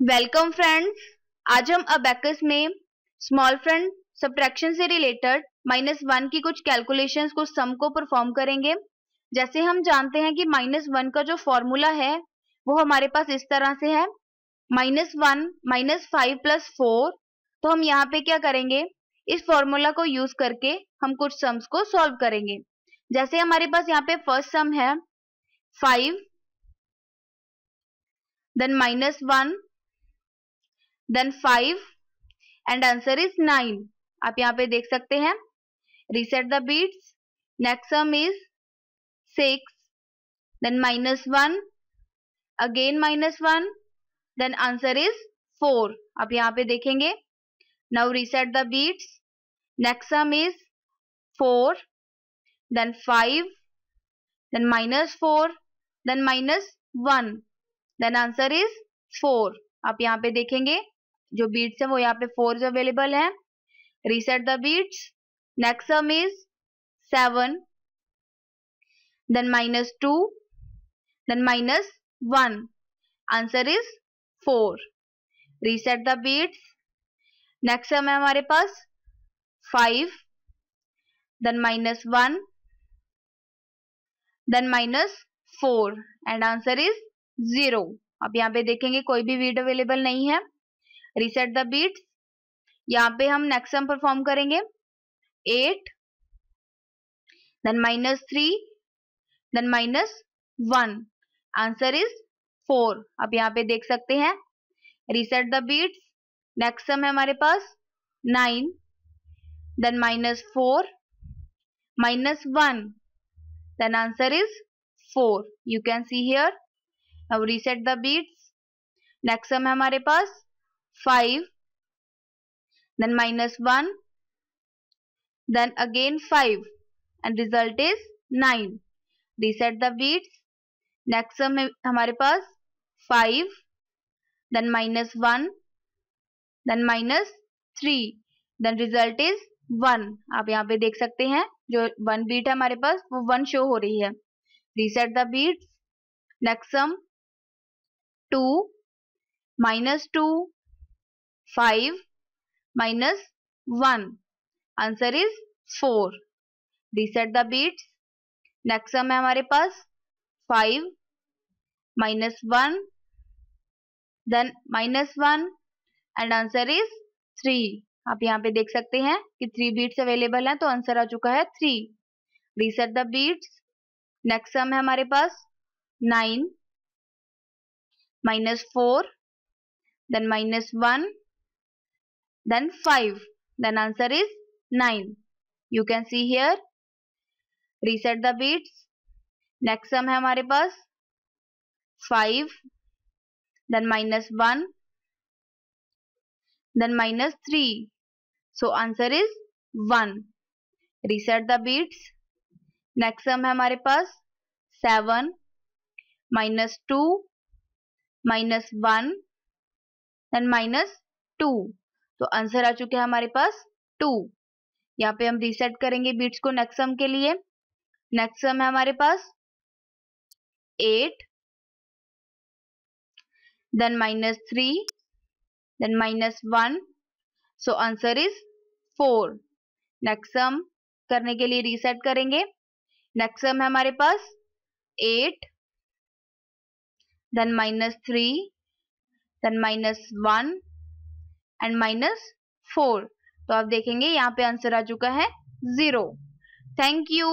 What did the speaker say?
Welcome friends आज हम abacus में स्मॉल फ्रेंड सब्ट्रैक्शन से रिलेटेड माइनस वन की कुछ कैलकुलेशंस कुछ सम को परफॉर्म करेंगे। जैसे हम जानते हैं कि माइनस वन का जो फॉर्मूला है, वो हमारे पास इस तरह से है। Minus one minus five plus four तो हम यहाँ पे क्या करेंगे? इस फॉर्मूला को यूज़ करके हम कुछ सम्स को सॉल्व करेंगे। जैसे हमारे पास यहाँ पे फ़र्स्ट सम है five then minus one then five and answer is nine आप यहाँ पे देख सकते हैं। Reset the beats next sum is six then minus one again minus one then answer is four आप यहाँ पे देखेंगे। Now reset the beats next sum is four then five then minus four then minus one then answer is four आप यहाँ पे देखेंगे। जो beats है वो यहाँ पे फोर अवेलेबल है. Reset the beats next sum is seven then minus two then minus one answer is four reset the beats next sum है हमारे पास five then minus one then minus four and answer is zero आप यहाँ पे देखेंगे कोई भी beat available नहीं है. रिसेट द बीट्स यहाँ पे हम नेक्स्ट सम परफॉर्म करेंगे। Eight then minus three then minus one answer is four आप यहाँ पे देख सकते हैं। Reset the beats next sum है हमारे पास nine then minus four minus one then answer is four you can see अब reset the beats next sum है हमारे पास 5 then minus 1 then again 5 and result is 9 reset the beats next sum हमारे पास 5 then minus 1 then minus 3 then result is 1 आप यहाँ पे देख सकते हैं जो वन बीट है हमारे पास वो वन शो हो रही है reset the beats next sum 2 minus 2 5 minus 1 answer is 4 reset the beats next sum है हमारे पास 5 minus one then minus one and answer is 3 आप यहाँ पे देख सकते हैं कि थ्री बीट्स अवेलेबल हैं तो आंसर आ चुका है three reset the beats next sum है हमारे पास nine minus four then minus one then 5 then answer is 9 you can see here reset the beats next sum है हमारे पास 5 then minus 1 then minus 3 so answer is 1 reset the beats next sum है हमारे पास 7 minus 2 minus 1 then minus 2 तो answer आ चुके हैं हमारे पास टू यहाँ पे हम रीसेट करेंगे बीट्स को नेक्स्ट सम के लिए. नेक्स्ट सम है हमारे पास eight then minus three then minus one so answer is four next sum करने के लिए रीसेट करेंगे. नेक्स्ट सम है हमारे पास eight then minus three then minus one and minus four तो आप देखेंगे यहाँ पे आंसर आ चुका है ज़ीरो थैंक यू